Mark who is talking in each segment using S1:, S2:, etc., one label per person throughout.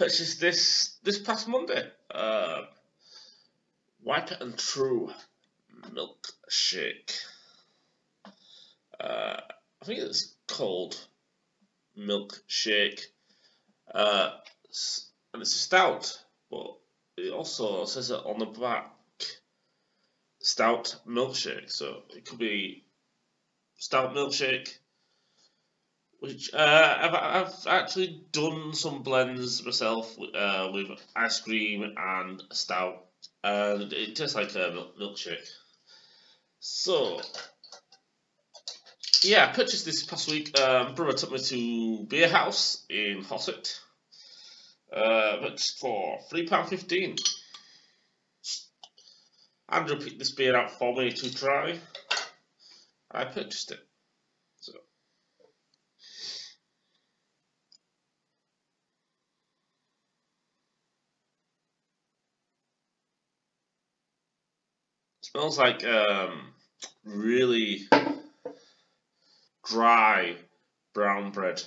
S1: purchased this this past Monday. Uh, Wiper and True milkshake. Uh, I think it's called milkshake. Uh, and it's a stout, but it also says it on the back stout milkshake. So it could be stout milkshake, which uh, I've, I've actually done some blends myself uh, with ice cream and stout, and it tastes like a milkshake. So, yeah, I purchased this past week. Um, brother took me to Beer House in Ossett. Uh, but for £3.15. Andrew picked this beer out for me to try. I purchased it. So. Smells like um, really dry brown bread.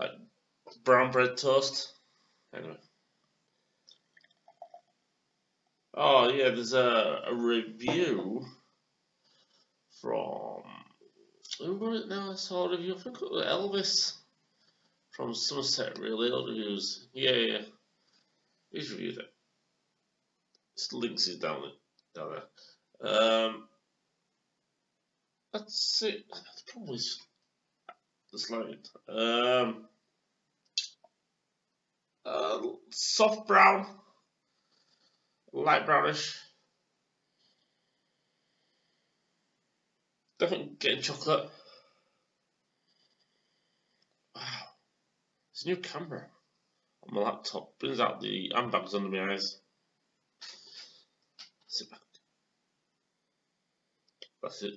S1: Like brown bread toast. Anyway. Oh yeah, there's a, a review from who was it now? I saw a review. I think it was Elvis from Somerset Real Ale Reviews. Yeah, yeah. He's reviewed it. Links is down down there. Um, that's it. That's probably the slide. Um, uh, soft brown light brownish. Definitely getting chocolate. Wow. It's a new camera on my laptop. Brings out the handbags under my eyes. Back. That's it.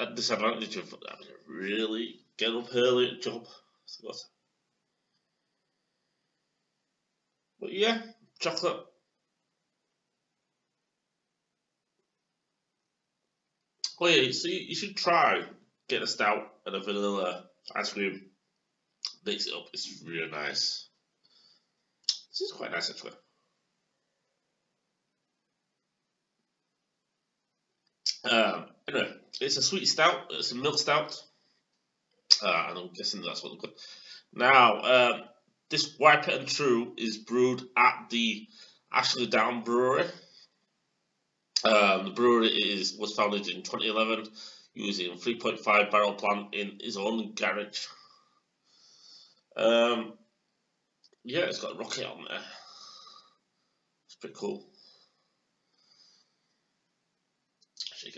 S1: A disadvantage of having to really get up early at job. But yeah, chocolate Oh yeah, so you, you should try get a stout and a vanilla ice cream. Mix it up. It's really nice. This is quite nice actually. Um, anyway, it's a sweet stout. It's a milk stout. Uh, and I'm guessing that's what they're called. Now, um, this Wiper and True is brewed at the Ashley Down Brewery. Um, the brewery is was founded in 2011 using a 3.5 barrel plant in his own garage. Um, yeah, it's got a rocket on there. It's pretty cool.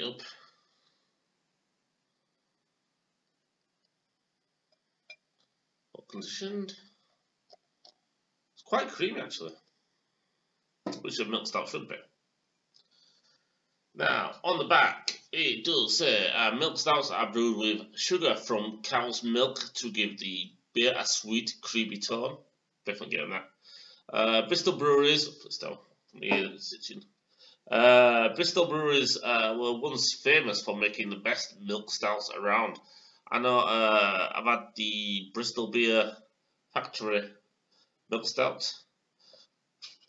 S1: Well conditioned. It's quite creamy actually, which a milk stout should be. Now, on the back, it does say uh, milk stouts are brewed with sugar from cow's milk to give the beer a sweet, creamy tone. Definitely getting that. Uh, Bristol breweries, still, uh, Bristol breweries uh, were once famous for making the best milk stouts around. I know uh, I've had the Bristol Beer Factory milk stout.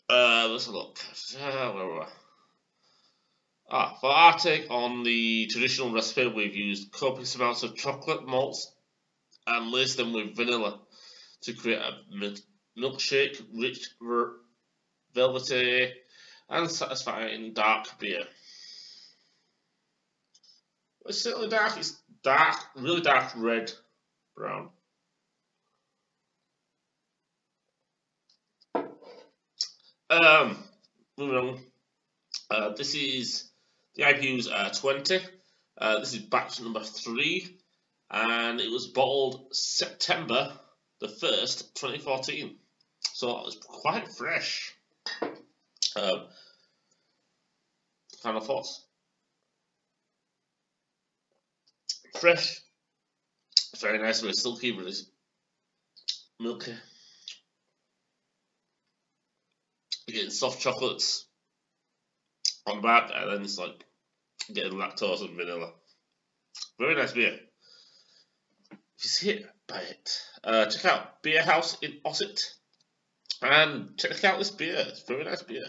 S1: Uh, let's look. I? Ah, for our take on the traditional recipe, we've used copious amounts of chocolate malts and laced them with vanilla to create a milkshake, rich, velvety, and satisfying dark beer. It's certainly dark. It's dark, really dark red, brown. Um, moving on. Uh, this is the IBUs are 20. Uh, this is batch number 3 and it was bottled September the 1st, 2014. So it was quite fresh. Um, final thoughts. Fresh, very nice, very silky, really milky. You're getting soft chocolates, on the back, and then it's like getting lactose and vanilla. Very nice beer. if you see it, buy it. Uh, check out Beer House in Ossett. And check out this beer. It's very nice beer.